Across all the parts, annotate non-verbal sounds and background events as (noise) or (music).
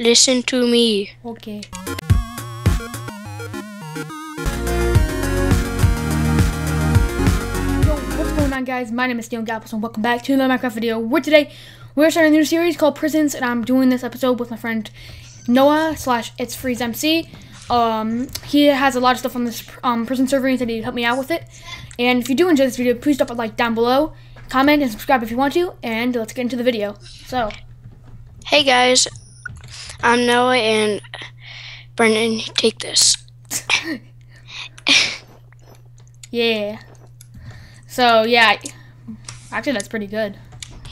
Listen to me. Okay. Yo, what's going on guys? My name is Neil Gapples and welcome back to another Minecraft video where today we're starting a new series called Prisons and I'm doing this episode with my friend Noah slash It's Freeze MC. Um, he has a lot of stuff on this um, prison server and he said he'd help me out with it. And if you do enjoy this video, please drop a like down below, comment and subscribe if you want to, and let's get into the video. So, Hey guys, I'm Noah and Brendan, take this. yeah. So, yeah. Actually, that's pretty good.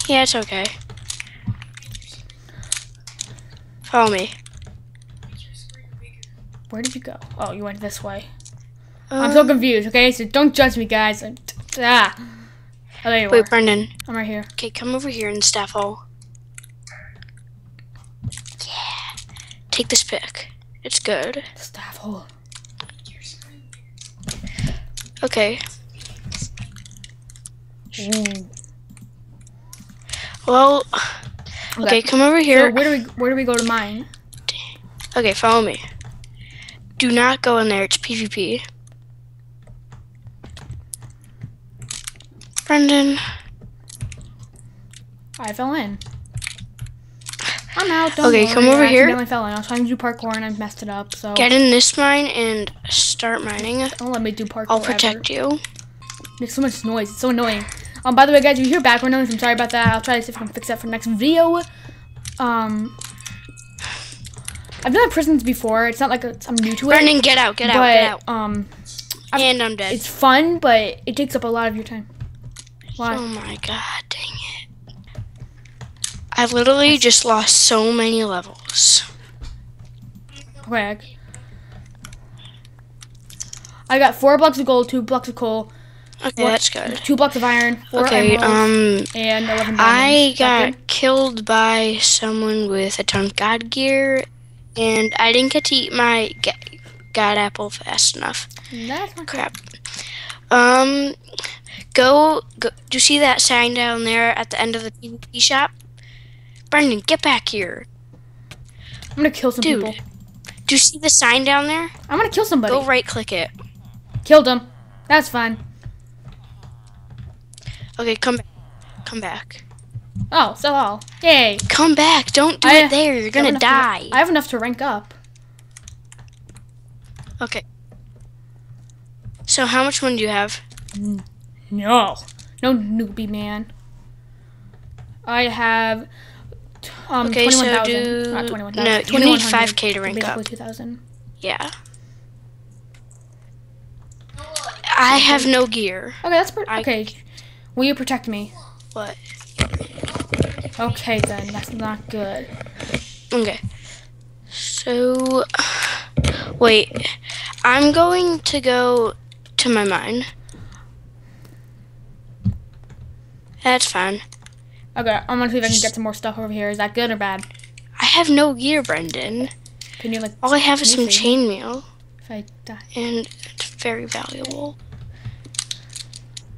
Yeah, it's okay. Follow me. Where did you go? Oh, you went this way. I'm Um, so confused, okay? So don't judge me, guys. Ah. Oh, there you wait. Brendan. I'm right here. Okay, come over here in the staff hole. Take this pick. It's good. Staff hole. Okay. Ooh. Well, okay, come over So here. where do we where do we go to mine? Okay, follow me. Do not go in there. It's PvP. Brendan. I fell in. I'm out. Don't Okay, worry. come over I here. accidentally fell in. I was trying to do parkour and I messed it up. So Get in this mine and start mining. don't let me do parkour. I'll ever. protect you. There's so much noise. It's so annoying. Um, by the way, guys, if you hear background noise, I'm sorry about that. I'll try to see if I can fix that for the next video. Um, I've done prisons before. It's not like a, I'm new to it. Brendan, get out, get out, get out. um, I've- And I'm dead. it's fun, but it takes up a lot of your time. Why? Oh my god. I literally just lost so many levels. Quick. I got four blocks of gold, two blocks of coal, Okay, that's good. two blocks of iron, four Okay, emeralds, um, and eleven diamonds. I got killed by someone with a ton of god gear, and I didn't get to eat my god apple fast enough. That's not Crap. Um, go, go. Do you see that sign down there at the end of the PvP shop? Brendan, get back here. I'm gonna kill some Dude. people. Do you see the sign down there? I'm gonna kill somebody. Go right click it. Killed him. That's fine. Okay, come back. Come back. Oh, so all. Yay. Come back. Don't do I- it there. You're gonna enough to- die. I have enough to rank up. Okay. So how much money do you have? No. No newbie man. I have um Okay, so 21,000. do- Not 21,000. no, you need 5K to rank basically up. 2,000. Yeah. I have no gear. Okay, that's pretty. I- Okay. Will you protect me? What? Okay, then. That's not good. Okay. So, wait. I'm going to go to my mine. That's fine. Okay, I'm gonna see if I can get some more stuff over here. Is that good or bad? I have no gear, Brendan. Can you, like, All I have is some chainmail, if I die? and it's very valuable.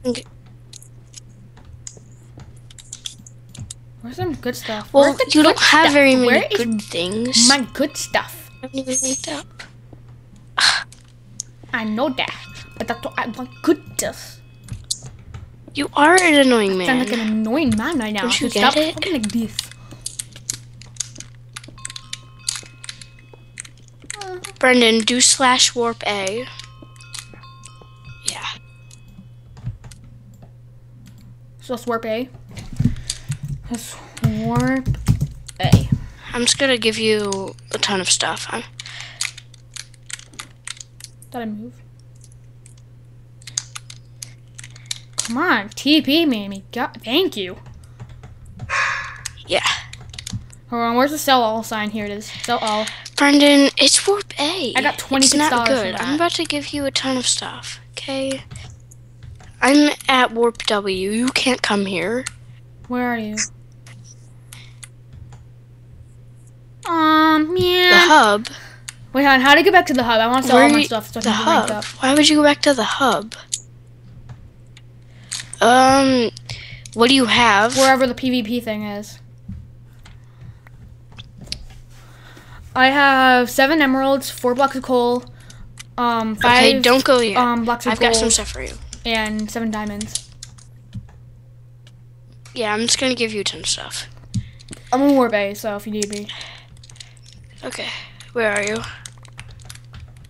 Okay. Where's some good stuff? Well, you don't have stuff? very many Where good things. my good stuff? I haven't even linked up. I know that. But that's what I want good stuff. You are an annoying man. I sound like an annoying man right now. Don't you So get stop it? like this. Brendan, do slash warp A. Yeah. So let's warp A. Let's warp A. I'm just gonna give you a ton of stuff. I'm, Did I move? Come on, TP, mammy. God, thank you. (sighs) yeah. Hold on, where's the sell all sign? Here it is. Sell all. Brendan, it's warp A. I got It's $26 for good. that. I'm about to give you a ton of stuff. Okay. I'm at warp W. You can't come here. Where are you? Um, The hub. Wait, hon, how to get back to the hub? I want to sell all my stuff so the hub. up. Why would you go back to the hub? Um, what do you have? Wherever the PvP thing is. I have seven emeralds, four blocks of coal, um, five Okay, don't go yet. um blocks of I've got some stuff for you. and seven diamonds. Yeah, I'm just gonna give you ten stuff. I'm in war bay, so if you need me. Okay, where are you?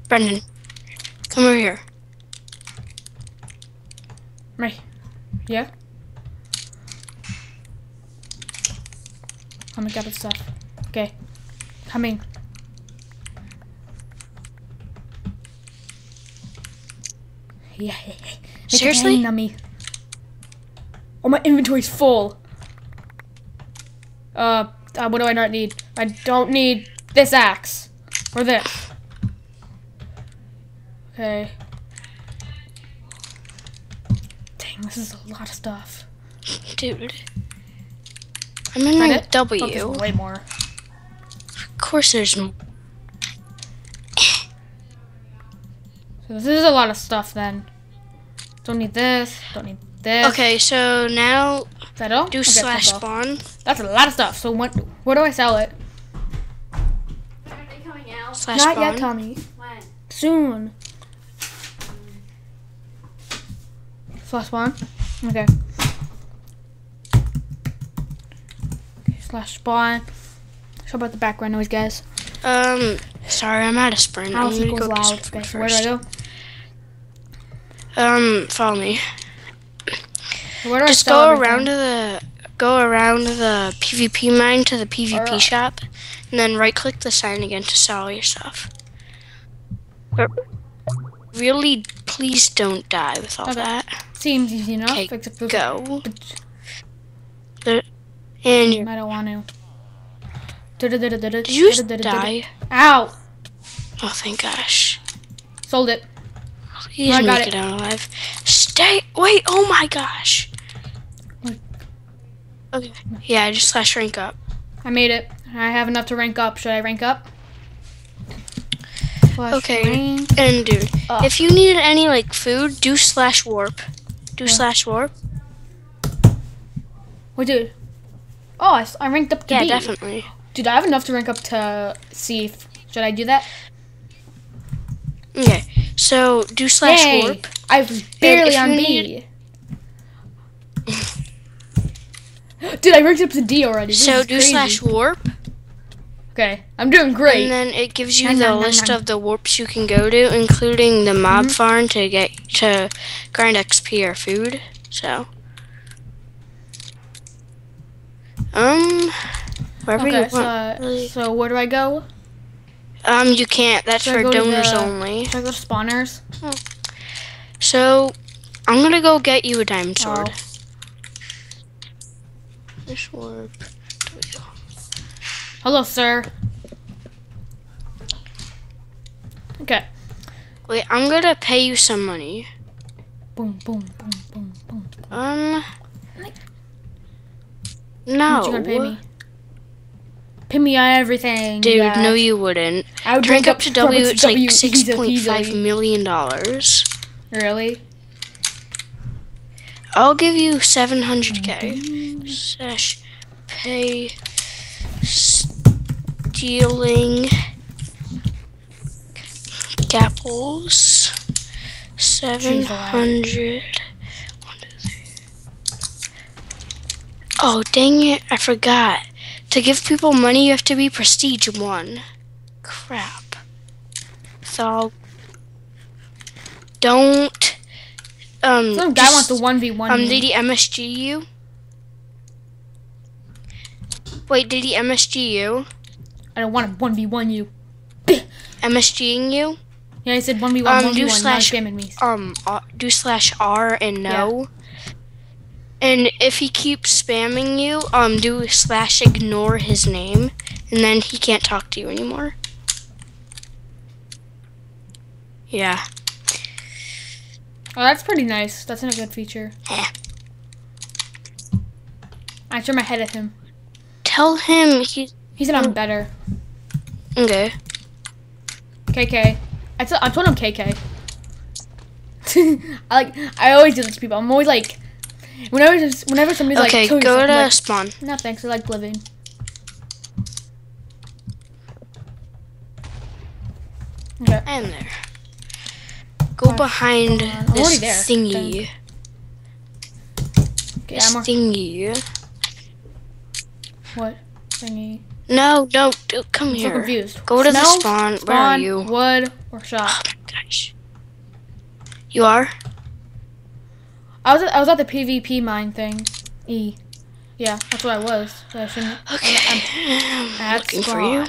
Brendan, come over here. Right. Yeah? I'm gonna gather stuff. Okay. Coming. Yeah. (laughs) Seriously? on. Oh, my inventory's full. Uh, uh, what do I not need? I don't need this axe. Or this. Okay. Dang, this is a lot of stuff. Dude. I'm in Find rank it? W. Oh, there's way more. Of course there's m- So this is a lot of stuff then. Don't need this. Don't need this. Okay, so now Is that all? do Okay, slash that's spawn. That's a lot of stuff. So what? Where do I sell it? Are they coming out? Slash Not spawn. yet, Tommy. When? Soon. Slash spawn. Okay. Okay. Slash spawn. Sorry about the background noise, guys. Um, sorry, I'm out of sprint. I'm House gonna equals go get loud. some Okay. food so Where do I go? Um, follow me. Where do I Just sell go everything? around to the go around the PvP mine to the PvP Alright. shop, and then right click the sign again to sell all your stuff. But really, please don't die with all Okay. that. Seems easy enough. Okay, except for Go. The, and you I don't want to. did you just die? Oh, Ow! Oh, thank gosh. Sold it. Please I got make it. it out alive. Stay. Wait. Oh my gosh. Okay. Yeah, I just slash rank up. I made it. I have enough to rank up. Should I rank up? Slash Okay. rank. And dude, Up. if you need any like food, do slash warp. Do slash warp. Wait, dude. Oh, I, I ranked up to Yeah, B. definitely. Dude, I have enough to rank up to C. Should I do that? Okay. So do slash Yay! warp. I was barely on B. (laughs) Dude, I ranked up to D already. This So do crazy. slash warp, Okay, I'm doing great. and then it gives you Nine, the nine, nine, list nine. of the warps you can go to, including the mob Mm-hmm. farm to get to grind XP or food. So. Um, wherever okay, you so, want. really. so where do I go? Um, you can't. That's Should for donors the- only. Should I go to spawners? So, I'm gonna go get you a diamond Oh. sword. This warp. Hello, sir. Okay. Wait, I'm gonna pay you some money. Boom, boom, boom, boom, boom. Um. How No. much you gonna pay me? Pay me everything. Dude, no, you wouldn't. I would Drink up to W, it's like six point five million dollars. Really? I'll give you seven hundred k. Slash pay stealing gapples. Seven hundred. Oh dang it! I forgot. To give people money, you have to be prestige one. Crap. So don't. Um. Some guy wants just- one v one um, me. did he MSG you? Wait, did he MSG you? I don't want to one v one you. (clears throat) MSGing you? Yeah, I said one v one, Um, one v do one. Now he's slash- spamming me. Um, uh, do slash R and no. Yeah. And if he keeps spamming you, um, do slash ignore his name, and then he can't talk to you anymore. Yeah. Oh, that's pretty nice. That's a good feature. Eh. I turn my head at him. Tell him he's He said I'm better. okay. KK. I, I told him KK. (laughs) I like. I always do this to people. I'm always like, whenever whenever somebody's like, Okay, go to like, spawn. no thanks. I like living. Okay. I am there. Go Uh, behind this thingy. Okay, This thingy. what thingy? No, no, d- come I'm so here. confused. Go to the Smell, spawn. Where are you? Wood or oh shop? Oh my gosh. You are? I was at, I was at the PvP mine thing. E. Yeah, that's what I was. So I shouldn't. Okay. I'm, at looking for you.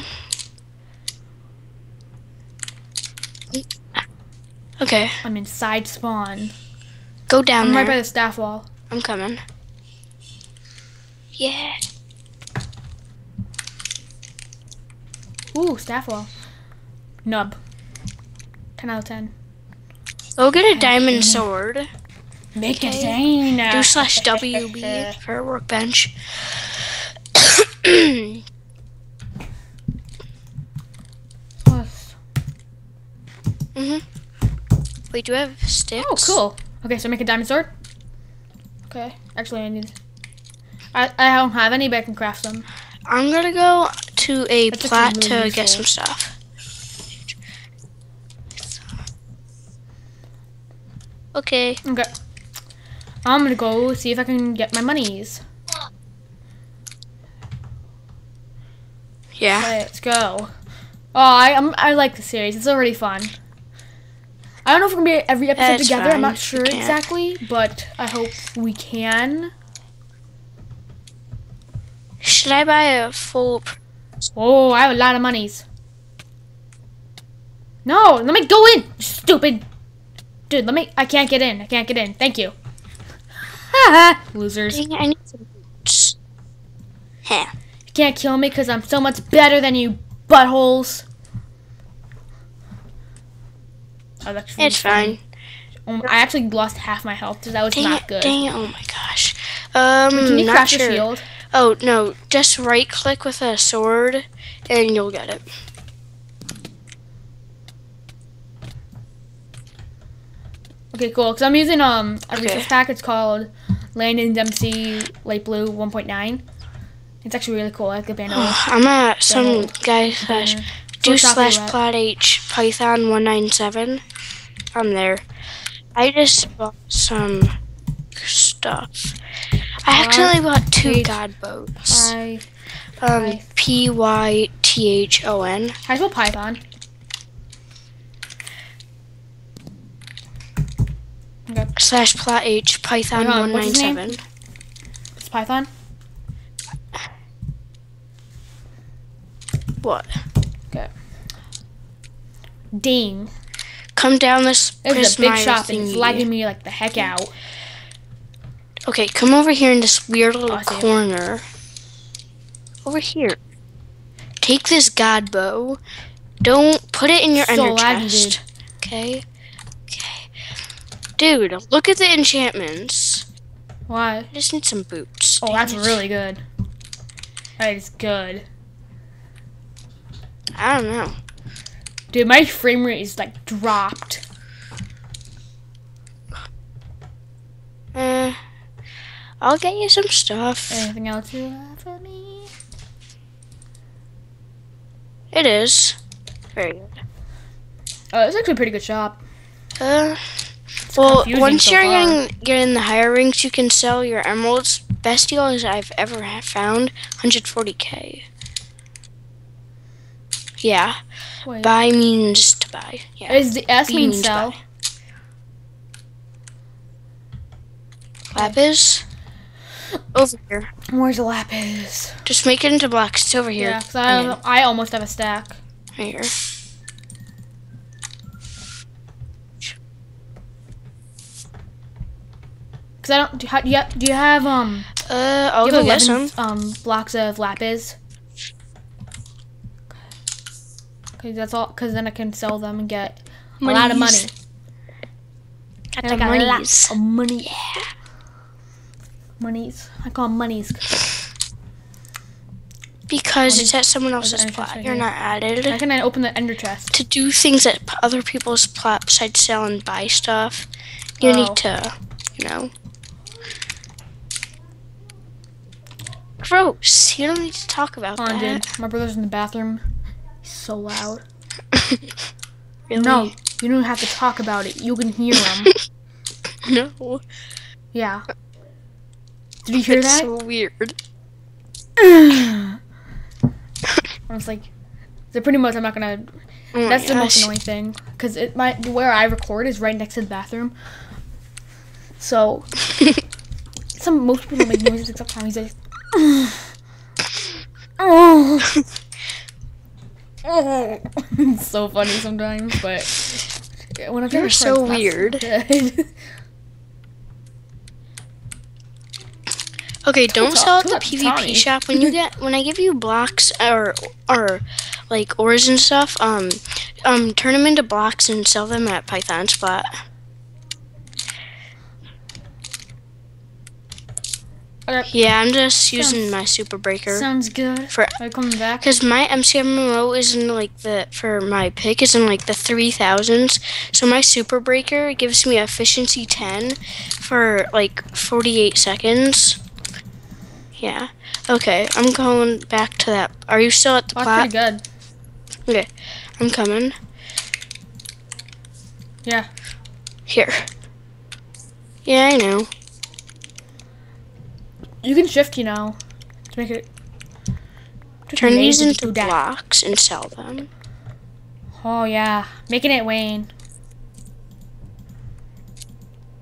Okay, I'm inside spawn. go down I'm there. right by the staff wall. I'm coming. Yeah. Ooh, staff wall. Nub. 10 out of 10. Go get a diamond sword. Make Okay. it rain. Do slash WB (laughs) for a workbench. Plus- hmm Wait, do I have sticks? Oh, cool. Okay, so make a diamond sword. Okay, actually, I need. I, I don't have any, but I can craft them. I'm gonna go to a That's plat to really get some stuff. Okay. Okay. I'm gonna go see if I can get my monies. Yeah. Let's go. Oh, I I'm, I like the series. It's already fun. I don't know if we're gonna be every episode That's together. I'm not sure exactly, but I hope we can. Should I buy a full? Oh, I have a lot of monies. No, let me go in. Stupid. Dude, let me. I can't get in. I can't get in. Thank you. (laughs) Losers. I need some boots. You can't kill me because I'm so much better than you buttholes. Oh, that's really It's fine. Um, I actually lost half my health, because that was Dang not it, good. dang it, oh my gosh. Um, Can you not craft sure. a shield? Oh, no, just right click with a sword and you'll get it. Okay, cool. Because I'm using um a Okay. resource pack. It's called Landon Dempsey Light Blue 1.9. It's actually really cool. I like the banner. I'm at some guy slash do What shop are slash plot h python 197. I'm there. I just bought some stuff. I actually bought two god boats. I Um. P Y T H O N. I spell Python. Okay, slash plot h python on, what's his name? 197. it's Python. What? Okay. Ding. Come down this It's a big shop and it's lagging me like the heck out. Okay, come over here in this weird little Oh, I see it. corner. Over here. Take this god bow. Don't put it in your So ender chest. Okay. Okay. Dude, look at the enchantments. Why? I just need some boots. Oh, that's it. really good. That is good. I don't know. Dude, my frame rate is like dropped. Uh, I'll get you some stuff. Anything else you have for me? It is. Very good. Oh, it's actually a pretty good shop. Uh, well, once so you're far. getting, getting the higher ranks, you can sell your emeralds. Best deal is I've ever ha- found, 140k. Yeah, Wait. buy means to buy. Yeah, Is the S B mean means sell? buy. Lapis? Over here. Where's the lapis? Just make it into blocks. It's over here. Yeah, 'cause I, I almost have a stack. Right here. Cause I don't. Do you, ha- do you, do you have um? Uh, I'll do you go have get some. um blocks of lapis? Cause that's all. Cause then I can sell them and get a lot of money. Got And the I got a lot of money. Monies. I call them monies. Because Monies. it's at someone oh, else's an plot. right You're here. not added. How can I open the ender chest? to do things at other people's plot besides sell and buy stuff, you Oh. need to, you know. Gross. You don't need to talk about Hold on, that. dude. My brother's in the bathroom. He's so loud. (laughs) Really? No, you don't have to talk about it. You can hear them. (laughs) No. yeah. Did you hear It's that? so weird. (laughs) I was like, so pretty much I'm not gonna. Oh That's the most annoying thing because it my where I record is right next to the bathroom. So (laughs) some most people make noises except Tommy's (sighs) like, oh, oh. (laughs) it's so funny sometimes, but when I'm You're so weird. it's not so good. Okay, don't sell at the PvP Tommy. (laughs) shop when you get when I give you blocks or or like ores and stuff. Um, um, turn them into blocks and sell them at Python Spot. Okay, Yeah, I'm just using my super breaker sounds good. for Are you coming back? because my MCMMO is in like the for my pick is in like the three thousands. So my super breaker gives me efficiency ten for like forty eight seconds. Yeah. Okay, I'm going back to that. Are you still at the Oh, plot? pretty good. Okay, I'm coming. Yeah. Here. Yeah, I know. You can shift, you know, to make it. Turn these into that. blocks and sell them. Oh yeah, making it wane.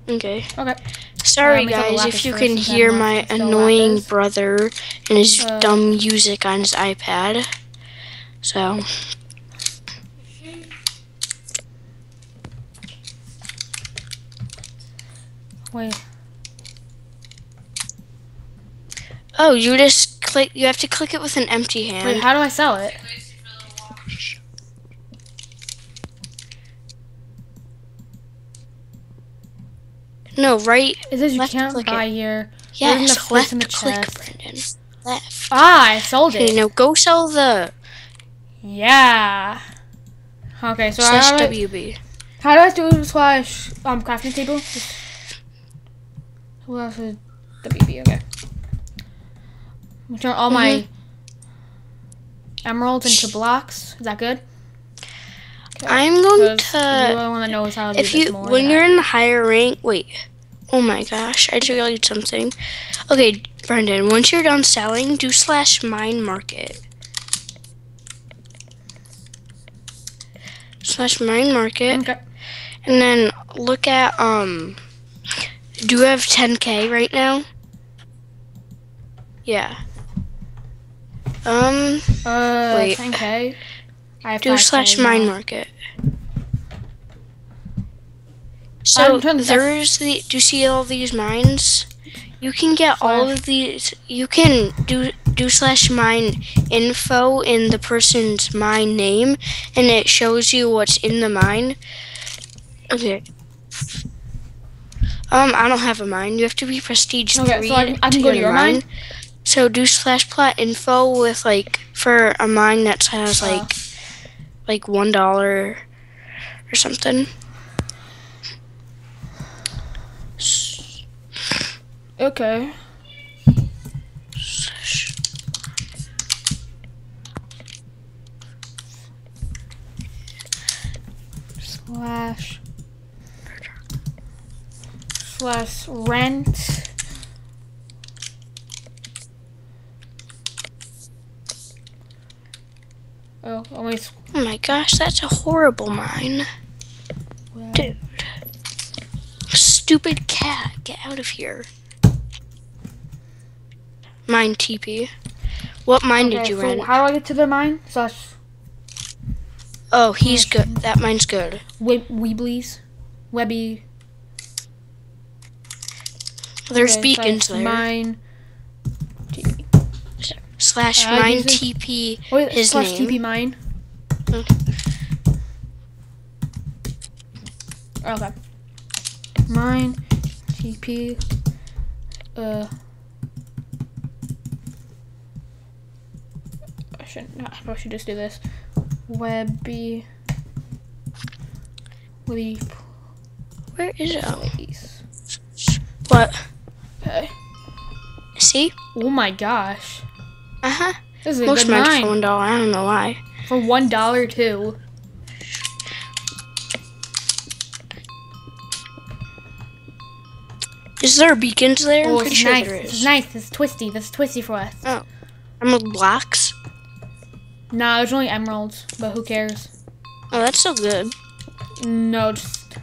Okay. Okay. Sorry, Um, it's on the guys, if you can hear my annoying brother and his Uh, dumb music on his iPad. So, Wait. oh, you just click. You have to click it with an empty hand. Wait, how do I sell it? No, right. It says you can't click it. buy here. in the Yes, left in the click, chest. Brendan. Left. Ah, I sold it. Okay, now go sell the Yeah. Okay, so slash I, WB. how do I do slash um crafting table? Just- Who else is WB? Okay. Turn all my Mm-hmm. emeralds into blocks. Is that good? I'm going to. that knows how to If you more. when you're in the higher rank, wait. Oh my gosh, I just realized something. Okay, Brendan, once you're done selling, do slash mine market. Slash mine market. Okay. and then look at um. Do you have 10k right now? Yeah. Um, Uh, Wait. 10k. I have do 5K slash mine market. So I'm trying to- there's the. Do you see all these mines? You can get all of these. You can do do slash mine info in the person's mine name, and it shows you what's in the mine. Okay. Um, I don't have a mine. You have to be prestige Okay, three so I can- I can to go get to your mine? So do slash plot info with like for a mine that has like like one dollar or something. Okay. Slash. Slash rent. Oh, oh always. Oh my gosh, that's a horrible mine. Dude. Stupid cat, get out of here. Mine TP. What mine did you so rent? how do I get to the mine? Slash Oh, he's good. That mine's good. Web- Weeblies. Webby. There's Okay, beacons there. Mine. Slash Uh, mine using- TP Wait, his slash name. TP mine. Mm. Okay. Mine. TP. Uh. I should not. I should just do this. Webby. Webby. Where is it? Oh, Place. what? Okay. See? Oh my gosh. Uh huh. This is Most for one dollar. I don't know why. For one dollar too. Is there a beacon? there? Oh, I'm pretty sure there is. It's nice. It's twisty. That's twisty for us. Oh, emerald blocks. Nah, there's only emeralds, but who cares? Oh, that's so good. No, just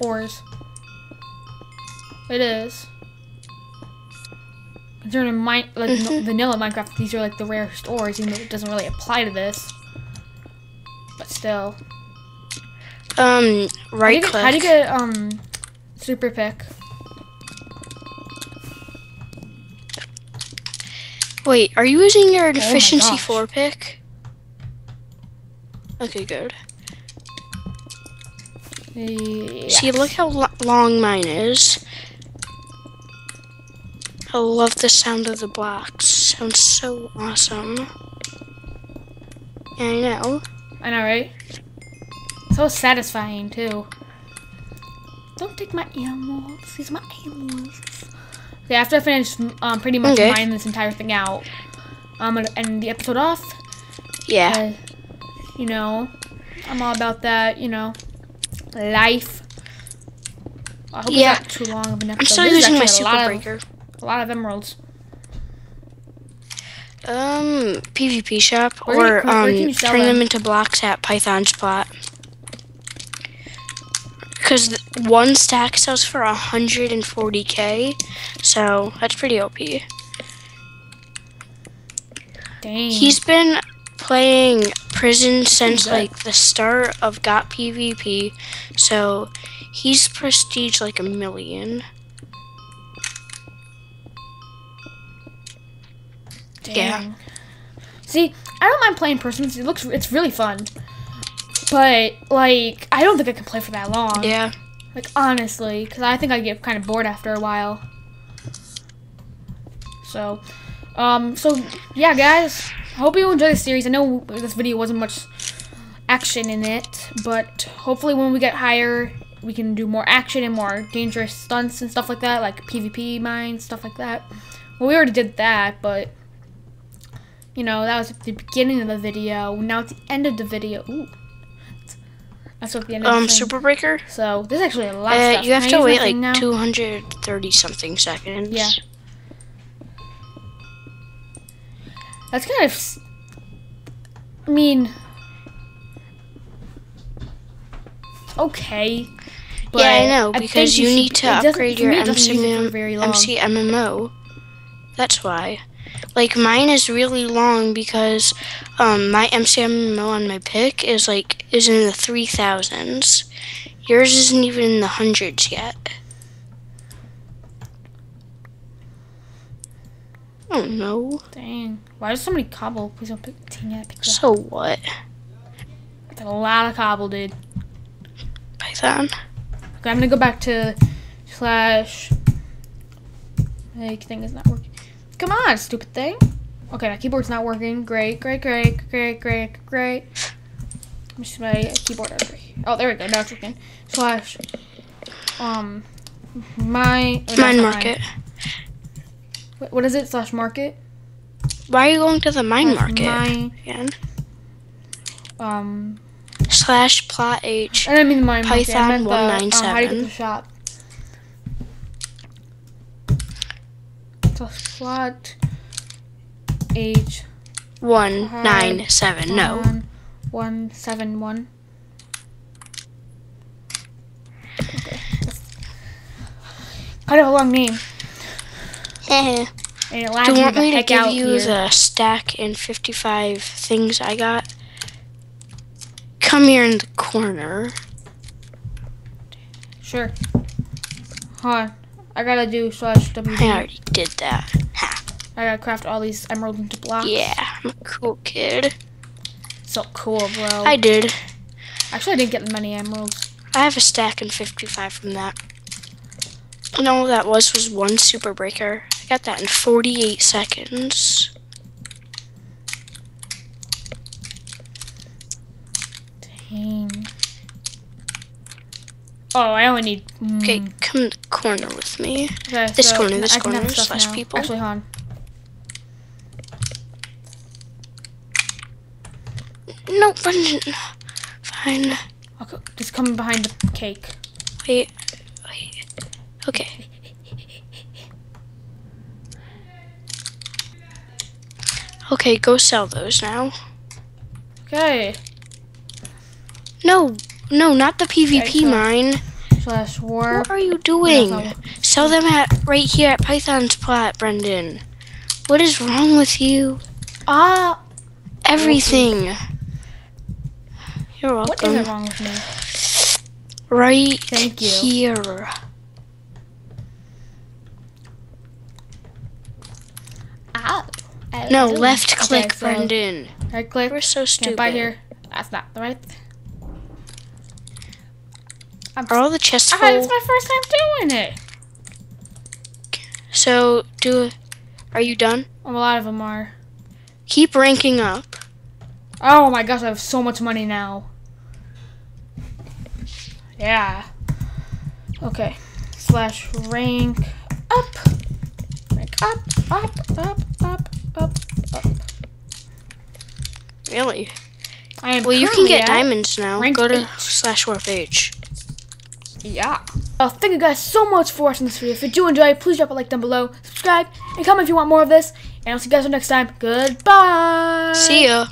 ores. It is. Considering mine, like no- (laughs) vanilla Minecraft, these are like the rarest ores, even though it doesn't really apply to this. But still, Um, how right get, click. how do you get um super pick? Wait, are you using your efficiency Oh four pick? Okay, good. Yeah. See, look how lo- long mine is. I love the sound of the blocks. Sounds so awesome. Yeah, I know. I know, right? So satisfying too. Don't take my emeralds. These are my emeralds. Okay, after I finish um, pretty much Okay. mining this entire thing out, I'm gonna end the episode off. Yeah. Uh, you know, I'm all about that. You know, life. I hope Yeah. it's not too long of an episode. I'm still using my super breaker. A lot of emeralds. Um, PvP shop Where can you- or um, you sell turn them them? into blocks at Python's plot. Because one stack sells for 140k, so that's pretty OP. Dang. He's been playing prison since like the start of Got PvP, so he's prestige like a million. Yeah. See, I don't mind playing Prisons. It looks, it's really fun. But like, I don't think I can play for that long. Yeah. Like honestly, because I think I get kind of bored after a while. So, um, so yeah, guys. I hope you enjoy the series. I know this video wasn't much action in it, but hopefully when we get higher, we can do more action and more dangerous stunts and stuff like that, like PvP mines, stuff like that. Well, we already did that, but you know that was at the beginning of the video. Now it's the end of the video. Ooh, that's what the end of Um, the thing. Super Breaker. So there's actually a lot of Uh, stuff. you have Can to wait like now? 230 something seconds. Yeah. That's kind of. s- I mean. Okay. But yeah, I know because you should- need to upgrade your me, it doesn't use it for MCM, very long. MC MMO. That's why. Like mine is really long because um, my MCMMO on my pick is like is in the three thousands. Yours isn't even in the hundreds yet. Oh no. Dang. Why does somebody cobble? Please don't pick. Dang it, up. So what? That's a lot of cobble, dude. Python. Okay, I'm gonna go back to slash. Like thing is not working. Come on, stupid thing. Okay, my keyboard's not working. Great, great, great, great, great, great. Let me see my keyboard over here. Oh, there we go. Now it's working. Slash. Um. My. oh, Mine market. Wait, what is it? Slash market. Why are you going to the mine Slash market My. again? Um. Slash plot H. I didn't mean the mine market. I Python meant the, um, how do you get 197. the shop? Slash plot. H. One nine seven. No. One seven one. Okay. Kind of a long name, and (laughs) it Do you want me to give you here. the stack and 55 things I got? Come here in the corner. Sure. Hold on. I gotta do slash I WD. already did that. Ha. I gotta craft all these emeralds into blocks. Yeah, I'm a cool kid. So cool, bro. I did. Actually, I didn't get many emeralds. I have a stack and 55 from that. And all that was was one super breaker. I got that in 48 seconds. Dang. Oh, I only need. Mm. Okay, come in the corner with me. Okay, this so corner, this corner, slash now. people. Actually, hold. No, run. Fine. Okay, just come behind the cake. Wait, wait. Okay. okay, go sell those now. Okay. No, no, not the PvP mine. Slash war. What are you doing? No. Sell them at right here at Python's plot, Brendan. What is wrong with you? Ah, Everything. You're welcome. is wrong with me? Right Thank you. here. Ah. No, left click, Okay, so Brendan. Right click. We're so stupid. buy here. That's not the right. I'm Are all the chests Ah, it's full? my first time doing it. So do. Are you done? A lot of them are. Keep ranking up. Oh my gosh, I have so much money now. Yeah. Okay. Slash rank up. Rank up, up, up, up, up, up. Really? I am Well, you can get at- diamonds now. Go to eight. slash warpage. Yeah. Oh, thank you guys so much for watching this video. If you do enjoy it, please drop a like down below, subscribe, and comment if you want more of this. And I'll see you guys next time. Goodbye. See ya.